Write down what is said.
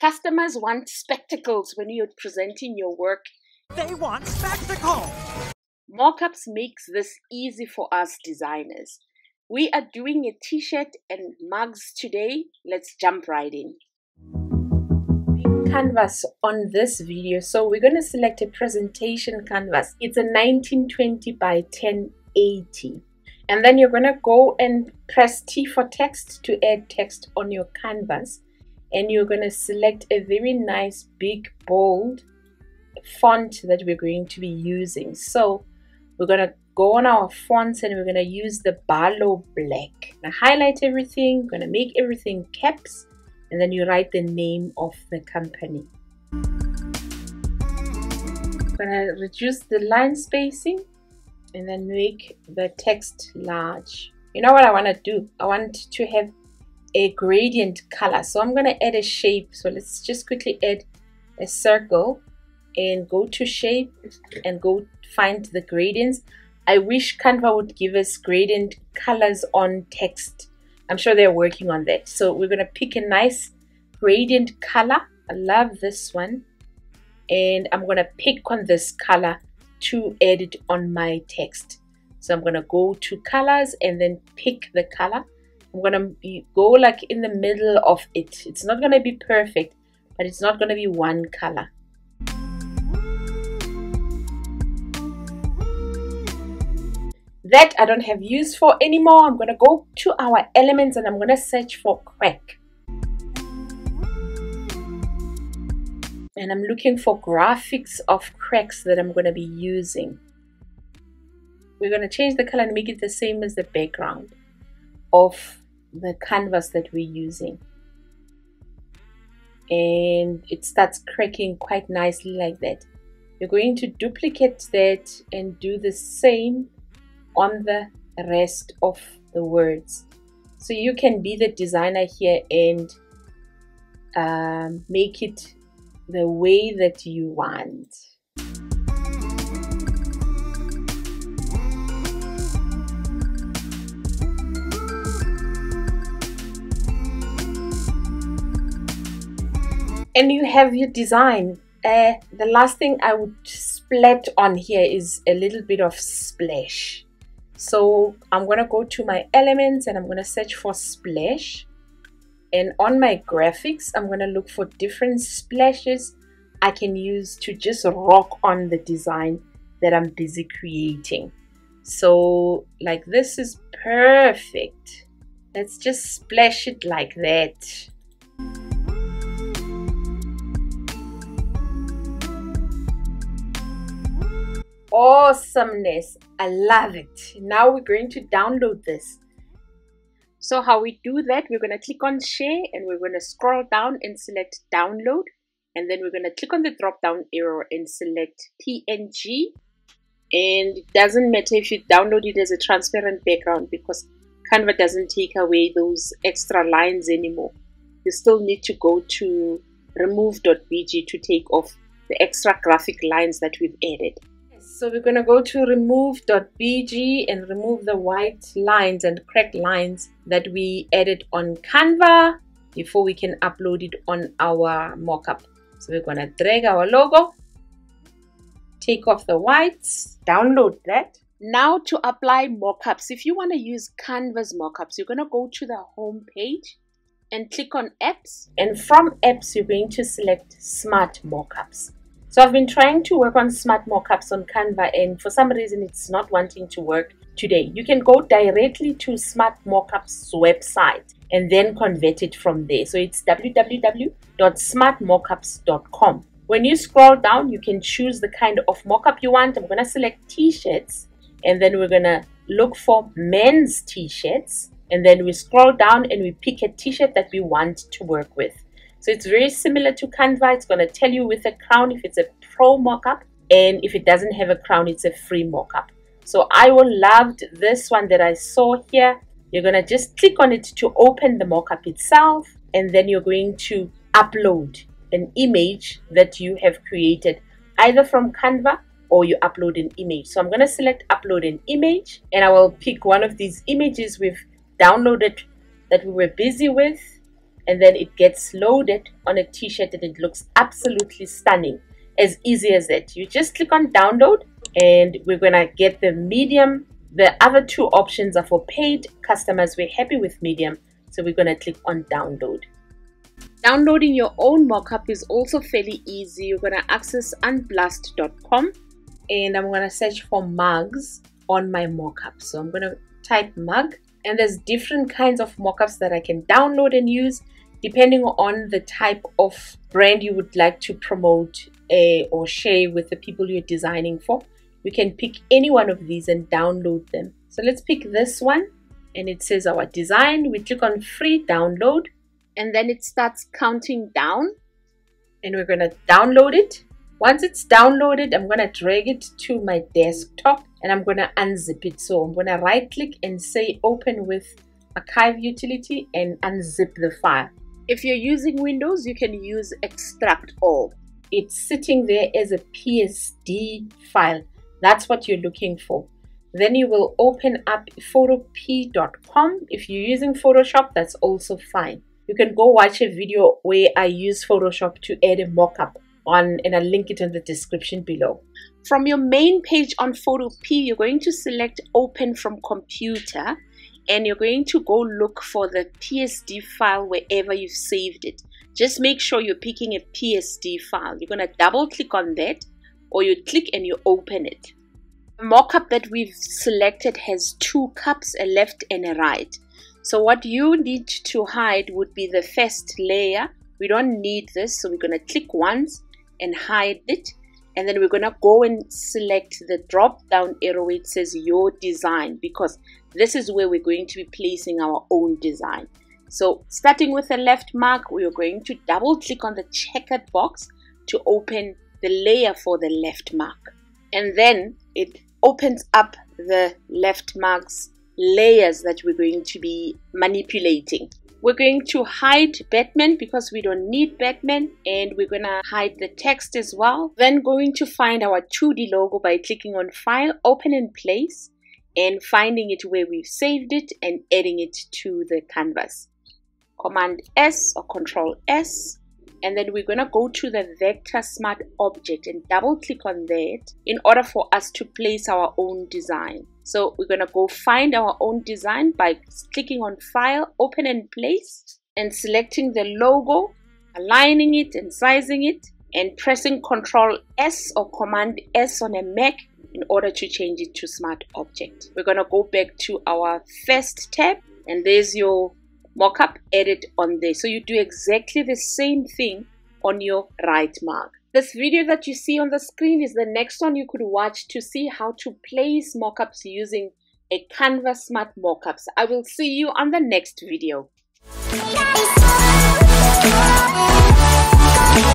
Customers want spectacles when you're presenting your work. They want spectacles! Mockups makes this easy for us designers. We are doing a t-shirt and mugs today. Let's jump right in. Canvas on this video. So we're going to select a presentation canvas. It's a 1920 by 1080. And then you're going to go and press T for text to add text on your canvas and you're going to select a very nice big bold font that we're going to be using. So we're going to go on our fonts and we're going to use the Barlow black. Now highlight everything going to make everything caps and then you write the name of the company. Going to reduce the line spacing and then make the text large. You know what I want to do? I want to have a gradient color. So I'm going to add a shape. So let's just quickly add a circle and go to shape and go find the gradients. I wish Canva would give us gradient colors on text. I'm sure they're working on that. So we're going to pick a nice gradient color. I love this one. And I'm going to pick on this color to add it on my text. So I'm going to go to colors and then pick the color I'm gonna be, go like in the middle of it. It's not gonna be perfect, but it's not gonna be one color. That I don't have use for anymore. I'm gonna go to our elements and I'm gonna search for crack. And I'm looking for graphics of cracks that I'm gonna be using. We're gonna change the color and make it the same as the background of the canvas that we're using. And it starts cracking quite nicely like that. You're going to duplicate that and do the same on the rest of the words. So you can be the designer here and um, make it the way that you want and you have your design. Uh, the last thing I would splat on here is a little bit of splash. So I'm gonna go to my elements and I'm gonna search for splash. And on my graphics I'm gonna look for different splashes I can use to just rock on the design that I'm busy creating. So like this is perfect. Let's just splash it like that awesomeness. I love it. Now we're going to download this. So how we do that we're going to click on share and we're going to scroll down and select download. And then we're going to click on the drop down arrow and select png and it doesn't matter if you download it as a transparent background because canva doesn't take away those extra lines anymore. You still need to go to remove.bg to take off the extra graphic lines that we've added so we're going to go to remove.bg and remove the white lines and cracked lines that we added on Canva before we can upload it on our mockup. So we're going to drag our logo, take off the whites, download that. Now to apply mockups, if you want to use Canva's mockups, you're going to go to the home page and click on apps. And from apps, you're going to select smart mockups. So I've been trying to work on smart mockups on Canva and for some reason it's not wanting to work today. You can go directly to Smart Mockups website and then convert it from there. So it's www.smartmockups.com. When you scroll down, you can choose the kind of mockup you want. I'm going to select t-shirts and then we're going to look for men's t-shirts and then we scroll down and we pick a t-shirt that we want to work with. So it's very similar to Canva. It's going to tell you with a crown if it's a pro mockup and if it doesn't have a crown, it's a free mockup. So I will loved this one that I saw here. You're going to just click on it to open the mockup itself and then you're going to upload an image that you have created either from Canva or you upload an image. So I'm going to select upload an image and I will pick one of these images we've downloaded that we were busy with and then it gets loaded on a t-shirt and it looks absolutely stunning. As easy as that. You just click on download and we're gonna get the medium. The other two options are for paid customers. We're happy with medium, so we're gonna click on download. Downloading your own mockup is also fairly easy. You're to access unblast.com and I'm to search for mugs on my mockup. So I'm to type mug and there's different kinds of mockups that I can download and use depending on the type of brand you would like to promote uh, or share with the people you're designing for. You can pick any one of these and download them. So let's pick this one and it says our design. We click on free download and then it starts counting down and we're going to download it. Once it's downloaded, I'm going to drag it to my desktop and I'm going to unzip it. So I'm going to right click and say open with archive utility and unzip the file. If you're using Windows, you can use extract all. It's sitting there as a PSD file. That's what you're looking for. Then you will open up photopea.com. If you're using Photoshop, that's also fine you can go watch a video where I use Photoshop to add a mockup on and I'll link it in the description below. From your main page on Photopea, you're going to select open from computer and you're going to go look for the PSD file wherever you've saved it. Just make sure you're picking a PSD file. You're going to double click on that or you click and you open it. The mockup that we've selected has two cups, a left and a right. So what you need to hide would be the first layer. We don't need this, so we're going to click once and hide it. And then we're going to go and select the drop down arrow where it says your design because this is where we're going to be placing our own design. So starting with the left mark, we are going to double click on the checkered box to open the layer for the left mark. And then it opens up the left marks layers that we're going to be manipulating. We're going to hide Batman because we don't need Batman and we're going to hide the text as well. Then going to find our 2D logo by clicking on File, Open in Place and finding it where we've saved it and adding it to the canvas. Command S or Control S and then we're going to go to the vector smart object and double click on that in order for us to place our own design. So we're going to go find our own design by clicking on file, open and place and selecting the logo, aligning it and sizing it and pressing Ctrl S or Command S on a Mac in order to change it to Smart Object. We're going to go back to our first tab and there's your mockup edit on there. So you do exactly the same thing on your right mark. This video that you see on the screen is the next one you could watch to see how to place mockups using a Canva Smart Mockups. I will see you on the next video.